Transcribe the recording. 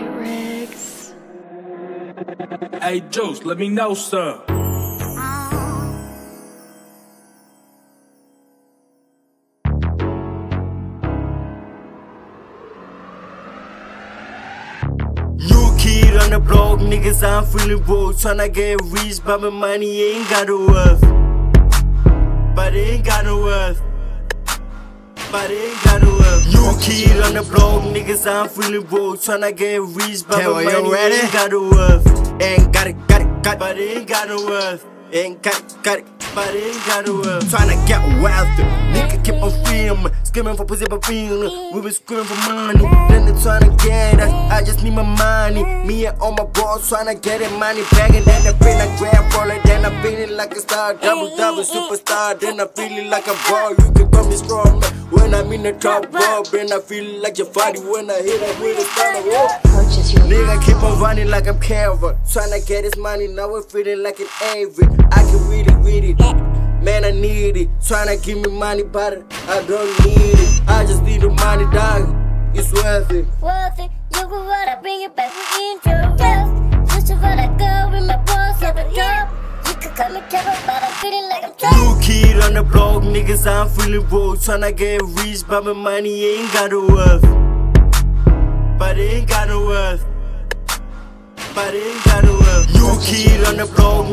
Riot Hey, Juice, let me know, sir. New kid on the block, niggas, I'm feeling broke. Tryna get rich, but my money ain't got no worth. But it ain't got no worth. New kid on the block, niggas, I'm feeling broke. Tryna get rich, but my money ready? ain't got no worth. Ain't got it, got it, got it. But it ain't got no worth. Ain't got it, got it. But it ain't got no worth. Tryna get wealthy. Nigga keep on filming. Screaming for pussy, but feeling. We been screaming for money. Then they tryna get. I just need my money. Me and all my bros tryna get it money back. And then I feel like grand roller. Then I'm feeling like a star. Mm, double, mm, double mm. superstar. Then I'm feeling like a ball. You can call me strong man. When I'm in the top row. Then I feel like your body when I hit up with a star. Whoa. Purchase your Nigga keep on running like I'm Calvin. Tryna get this money, now we're feeling like an Avery. I can read it, read it. Man, I need it. Tryna give me money, but I don't need it. I just need the money, dog. It's worth it. worth it. You go what I bring it back with interest. Just what I go with my the top. You could call me Kevin, but I'm feeling like I'm. New kid on the block, niggas, I'm feeling broke. Tryna get rich, but my money ain't got no worth. But it ain't got no worth. But it ain't got no worth. New kid on the block, niggas.